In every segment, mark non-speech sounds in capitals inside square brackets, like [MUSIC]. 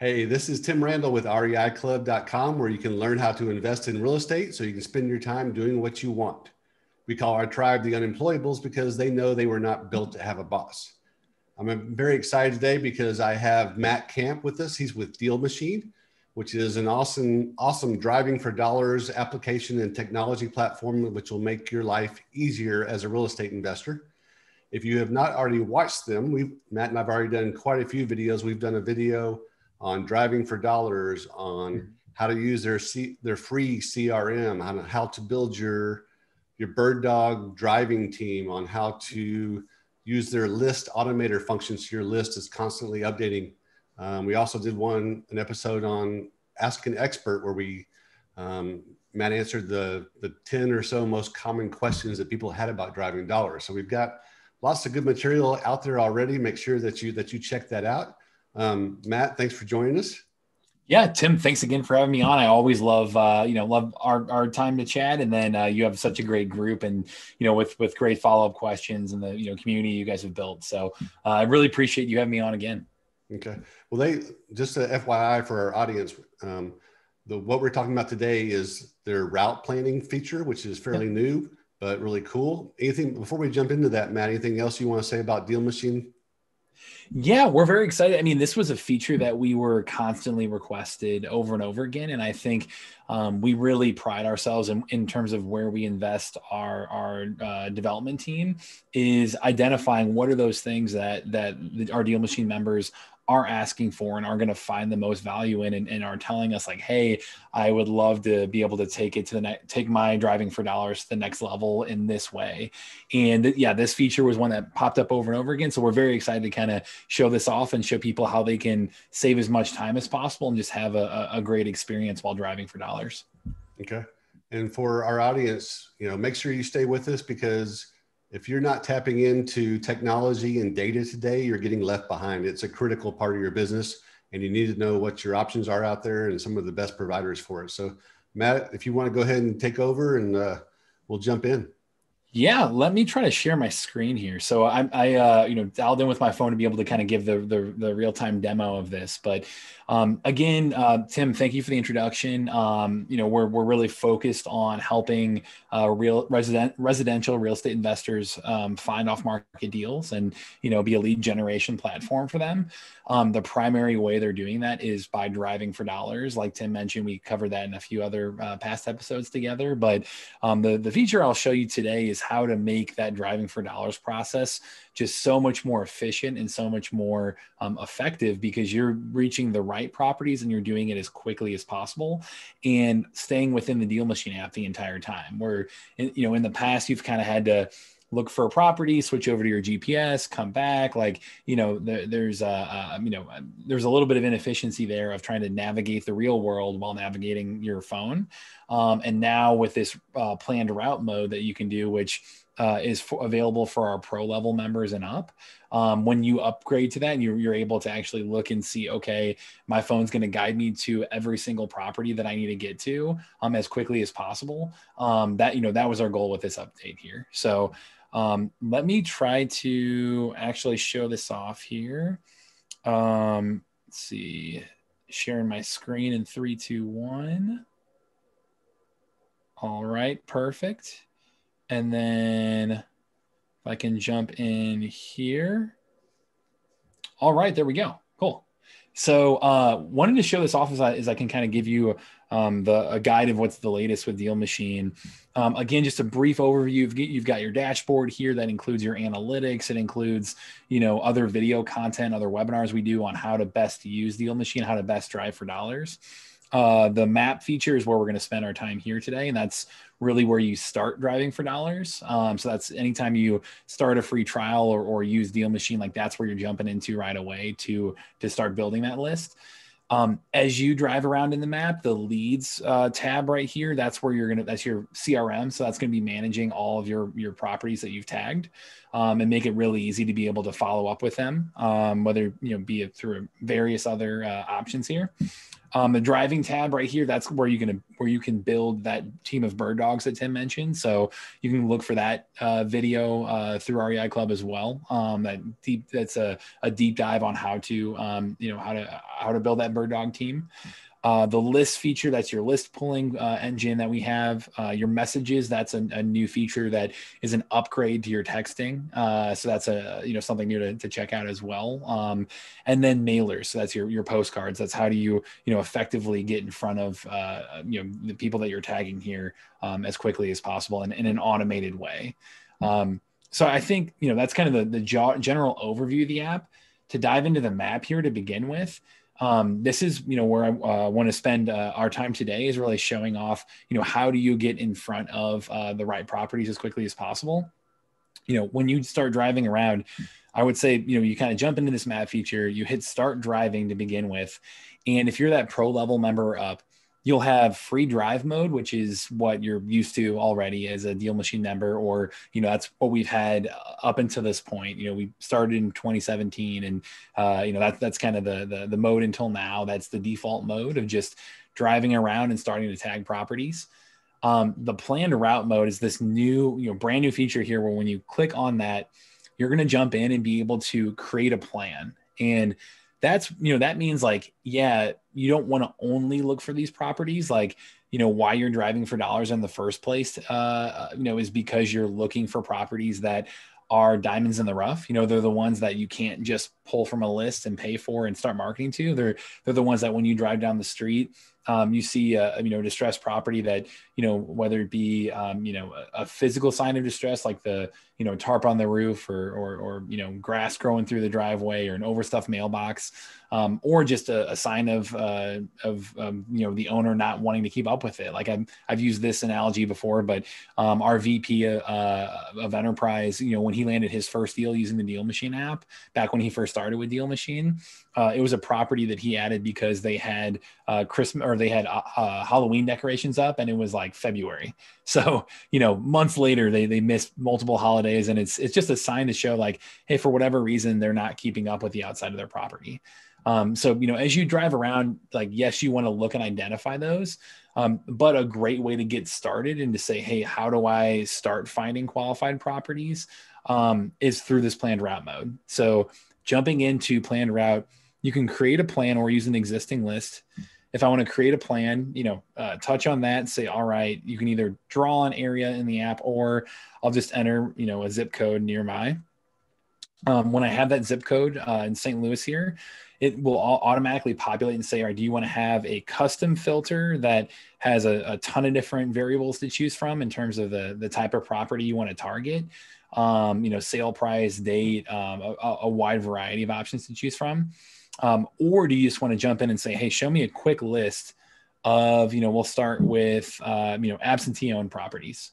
Hey, this is Tim Randall with REIClub.com, where you can learn how to invest in real estate so you can spend your time doing what you want. We call our tribe the unemployables because they know they were not built to have a boss. I'm uh, very excited today because I have Matt Kamp with us. He's with Deal Machine, which is an awesome, awesome driving for dollars application and technology platform, which will make your life easier as a real estate investor. If you have not already watched them, we Matt and I've already done quite a few videos. We've done a video on driving for dollars, on mm-hmm. how to use their C, their free CRM, on how to build your your bird dog driving team, on how to use their list automator functions. So your list is constantly updating. Um, we also did one an episode on Ask an Expert where we um, Matt answered the the ten or so most common questions that people had about driving dollars. So we've got lots of good material out there already. Make sure that you that you check that out. Um, Matt, thanks for joining us. Yeah, Tim, thanks again for having me on. I always love, uh, you know, love our, our time to chat. And then uh, you have such a great group and, you know, with, with great follow-up questions and the, you know, community you guys have built. So uh, I really appreciate you having me on again. Okay. Well, they, just a FYI for our audience, um, the, what we're talking about today is their route planning feature, which is fairly yep. new, but really cool. Anything, before we jump into that, Matt, anything else you want to say about Deal Machine yeah, we're very excited. I mean, this was a feature that we were constantly requested over and over again, and I think um, we really pride ourselves in, in terms of where we invest our our uh, development team is identifying what are those things that that our deal machine members are asking for and are going to find the most value in and, and, are telling us like hey i would love to be able to take it to the next take my driving for dollars to the next level in this way and yeah this feature was one that popped up over and over again so we're very excited to kind of show this off and show people how they can save as much time as possible and just have a, a great experience while driving for dollars okay and for our audience you know make sure you stay with us because if you're not tapping into technology and data today, you're getting left behind. It's a critical part of your business, and you need to know what your options are out there and some of the best providers for it. So, Matt, if you want to go ahead and take over, and uh, we'll jump in. Yeah, let me try to share my screen here. So I, I uh, you know, dialed in with my phone to be able to kind of give the the, the real time demo of this. But um, again, uh, Tim, thank you for the introduction. Um, you know, we're we're really focused on helping uh, real resident residential real estate investors um, find off market deals and you know be a lead generation platform for them. Um, the primary way they're doing that is by driving for dollars. Like Tim mentioned, we covered that in a few other uh, past episodes together. But um, the the feature I'll show you today is how to make that driving for dollars process just so much more efficient and so much more um, effective because you're reaching the right properties and you're doing it as quickly as possible and staying within the deal machine app the entire time where you know in the past you've kind of had to look for a property, switch over to your GPS, come back. Like, you know, there, there's a, you know, uh, there's a little bit of inefficiency there of trying to navigate the real world while navigating your phone. Um, and now with this uh, planned route mode that you can do, which uh, is for, available for our pro level members and up. Um, when you upgrade to that, you're, you're able to actually look and see, okay, my phone's going to guide me to every single property that I need to get to um, as quickly as possible. Um, that you know that was our goal with this update here. So um, let me try to actually show this off here. Um, let's see, sharing my screen in three, two, one. All right, perfect. And then if I can jump in here. All right, there we go. Cool. So uh, wanted to show this off as I, as I can kind of give you um, the a guide of what's the latest with Deal Machine. Um, again, just a brief overview. You've, you've got your dashboard here that includes your analytics. It includes, you know, other video content, other webinars we do on how to best use Deal Machine, how to best drive for dollars. Uh, the map feature is where we're going to spend our time here today, and that's really where you start driving for dollars. Um, so that's anytime you start a free trial or, or use Deal Machine, like that's where you're jumping into right away to to start building that list. Um, as you drive around in the map, the leads uh, tab right here, that's where you're gonna, that's your CRM. So that's gonna be managing all of your your properties that you've tagged, um, and make it really easy to be able to follow up with them, um, whether you know be it through various other uh, options here. Um, the driving tab right here, that's where you can where you can build that team of bird dogs that Tim mentioned. So you can look for that uh, video uh, through REI Club as well. Um, that deep that's a, a deep dive on how to um, you know how to how to build that bird dog team. Uh, the list feature, that's your list pulling uh, engine that we have. Uh, your messages, that's a, a, new feature that is an upgrade to your texting. Uh, so that's a you know something new to, to check out as well. Um, and then mailers, so that's your your postcards. That's how do you you know effectively get in front of uh, you know the people that you're tagging here um, as quickly as possible and in an automated way. Um, so I think you know that's kind of the the general overview of the app. To dive into the map here to begin with um, this is you know where I uh, want to spend uh, our time today is really showing off you know how do you get in front of uh, the right properties as quickly as possible. You know when you start driving around, I would say you know you kind of jump into this map feature, you hit start driving to begin with, and if you're that pro level member up, you'll have free drive mode which is what you're used to already as a deal machine member or you know that's what we've had up until this point. You know we started in 2017 and uh, you know that, that's kind of the, the the mode until now. That's the default mode of just driving around and starting to tag properties. Um, the planned route mode is this new you know brand new feature here where when you click on that you're going to jump in and be able to create a plan. And that's you know that means like yeah you don't want to only look for these properties like you know why you're driving for dollars in the first place uh, uh you know is because you're looking for properties that are diamonds in the rough. You know they're the ones that you can't just pull from a list and pay for and start marketing to. They're they're the ones that when you drive down the street um, you see a, you know distressed property that you know whether it be um, you know a, a, physical sign of distress like the you know tarp on the roof or or, or you know grass growing through the driveway or an overstuffed mailbox um, or just a, a sign of uh, of um, you know the owner not wanting to keep up with it. Like I've I've used this analogy before, but um, our VP uh, of enterprise, you know, when he landed his first deal using the Deal Machine app back when he first started with Deal Machine, uh, it was a property that he added because they had uh, Christmas or they had uh, uh, Halloween decorations up, and it was like February. [LAUGHS] So you know, months later, they they missed multiple holidays, and it's it's just a sign to show like, hey, for whatever reason, they're not keeping up with the outside of their property. Um, so, you know, as you drive around, like, yes, you want to look and identify those, um, but a great way to get started and to say, hey, how do I start finding qualified properties um, is through this planned route mode. So, jumping into planned route, you can create a plan or use an existing list. If I want to create a plan, you know, uh, touch on that, say, all right, you can either draw an area in the app or I'll just enter, you know, a zip code nearby. Um, when I have that zip code uh, in St. Louis here, it will automatically populate and say, all right, do you want to have a custom filter that has a, a, ton of different variables to choose from in terms of the, the type of property you want to target? Um, you know, sale price, date, um, a, a, wide variety of options to choose from. Um, or do you just want to jump in and say, hey, show me a quick list of, you know, we'll start with, uh, you know, absentee owned properties.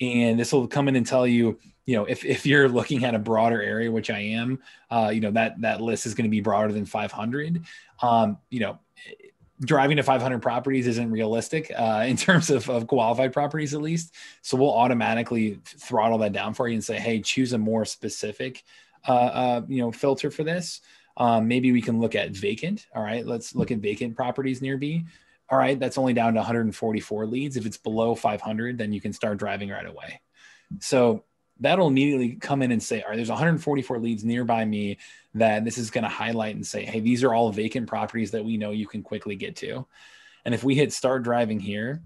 And this will come in and tell you, you know, if, if you're looking at a broader area, which I am, uh, you know, that, that list is going to be broader than 500. Um, you know, driving to 500 properties isn't realistic uh, in [LAUGHS] terms of, of qualified properties, at least. So we'll automatically throttle that down for you and say, hey, choose a more specific, uh, uh, you know, filter for this. Um, maybe we can look at vacant. All right, let's look at vacant properties near B. All right, that's only down to 144 leads. If it's below 500, then you can start driving right away. So that'll immediately come in and say, all right, there's 144 leads nearby me that this is going to highlight and say, hey, these are all vacant properties that we know you can quickly get to. And if we hit start driving here,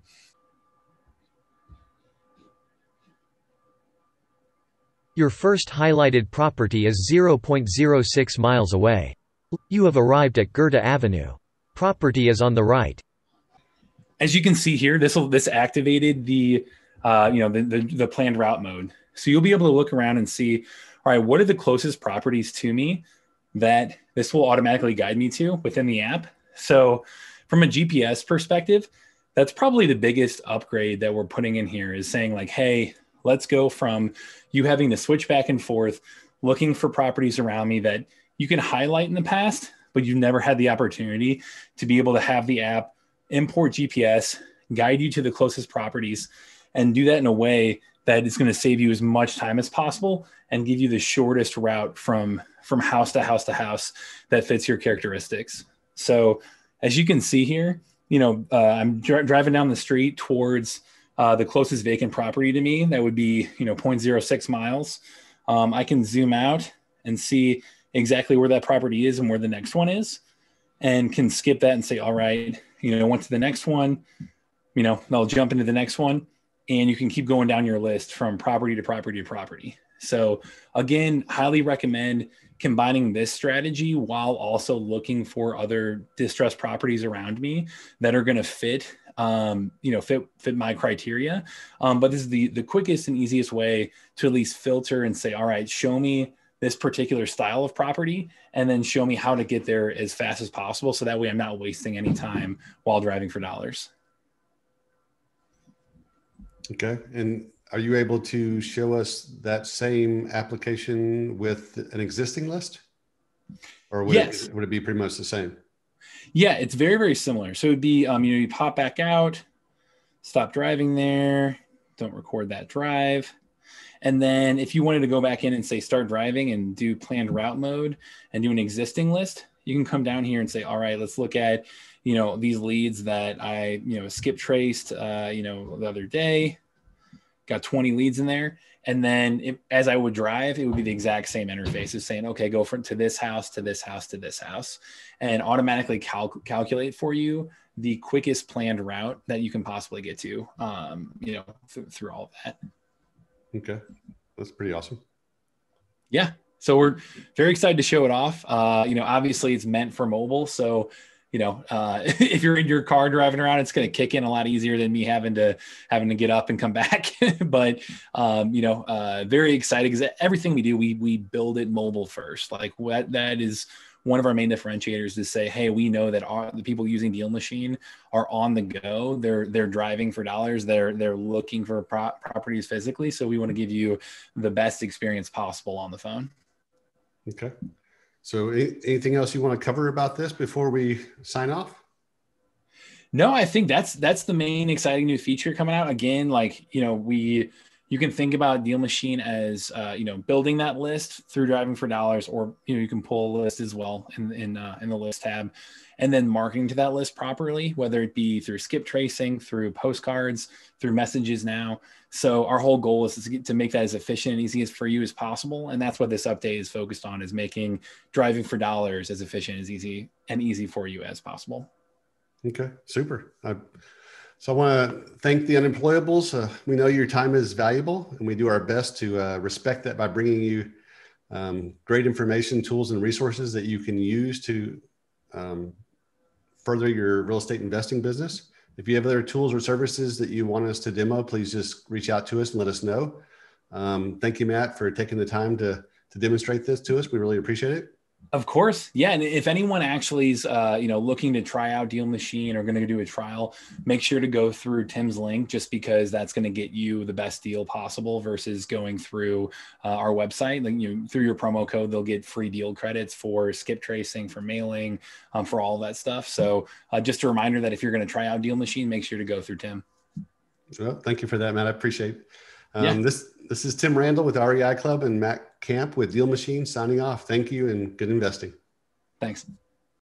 Your first highlighted property is 0.06 miles away. You have arrived at Goethe Avenue. Property is on the right. As you can see here, this this activated the uh, you know the, the the planned route mode. So you'll be able to look around and see, all right, what are the closest properties to me that this will automatically guide me to within the app. So from a GPS perspective, that's probably the biggest upgrade that we're putting in here is saying like, hey, let's go from you having to switch back and forth, looking for properties around me that you can highlight in the past, but you've never had the opportunity to be able to have the app import GPS, guide you to the closest properties, and do that in a way that is going to save you as much time as possible and give you the shortest route from from house to house to house that fits your characteristics. So as you can see here, you know, uh, I'm dri- driving down the street towards uh, the closest vacant property to me. That would be, you know, 0.06 miles. Um, I can zoom out and see exactly where that property is and where the next one is, and can skip that and say, all right, you know, went to the next one. You know, I'll jump into the next one, and you can keep going down your list from property to property to property. So again, highly recommend combining this strategy while also looking for other distressed properties around me that are going to fit um, you know fit fit my criteria um, but this is the the quickest and easiest way to at least filter and say all right show me this particular style of property and then show me how to get there as fast as possible so that way i'm not wasting any time while driving for dollars okay and are you able to show us that same application with an existing list? Or would, yes. it, would it be pretty much the same? Yeah, it's very, very similar. So it'd be, um, you know, you pop back out, stop driving there, don't record that drive. And then if you wanted to go back in and say start driving and do planned route mode and do an existing list, you can come down here and say, all right, let's look at, you know, these leads that I, you know, skip traced, uh, you know, the other day got 20 leads in there. And then it, as I would drive, it would be the exact same interface as saying, okay, go from to this house, to this house, to this house, and automatically cal- calculate for you the quickest planned route that you can possibly get to, um, you know, th- through all of that. Okay. That's pretty awesome. Yeah. So we're very excited to show it off. Uh, you know, obviously it's meant for mobile. So you know, uh, [LAUGHS] if you're in your car driving around, it's going to kick in a lot easier than me having to having to get up and come [LAUGHS] back. [LAUGHS] but um, you know, uh, very excited because everything we do, we we build it mobile first. Like what that is one of our main differentiators to say, hey, we know that our, the people using Deal Machine are on the go. They're they're driving for dollars. They're they're looking for pro- properties physically. So we want to give you the best experience possible on the phone. Okay. So, anything else you want to cover about this before we sign off? No, I think that's that's the main exciting new feature coming out. Again, like you know, we you can think about Deal Machine as uh, you know building that list through driving for dollars, or you know you can pull a list as well in in uh, in the list tab, and then marketing to that list properly, whether it be through skip tracing, through postcards, through messages now. So our whole goal is to, get, to make that as efficient and easy as for you as possible, and that's what this update is focused on: is making driving for dollars as efficient as easy and easy for you as possible. Okay, super. I, so I want to thank the unemployables. Uh, we know your time is valuable, and we do our best to uh, respect that by bringing you um, great information, tools, and resources that you can use to um, further your real estate investing business. If you have other tools or services that you want us to demo, please just reach out to us and let us know. Um, thank you, Matt, for taking the time to, to demonstrate this to us. We really appreciate it. Of course, yeah. And if anyone actually is, uh, you know, looking to try out Deal Machine or going to do a trial, make sure to go through Tim's link just because that's going to get you the best deal possible versus going through uh, our website. Like you through your promo code, they'll get free deal credits for skip tracing, for mailing, um, for all that stuff. So uh, just a reminder that if you're going to try out Deal Machine, make sure to go through Tim. Well, thank you for that, Matt. I appreciate. It. Um, yeah. This this is Tim Randall with REI Club and Matt Kamp with Deal Machine signing off. Thank you and good investing. Thanks.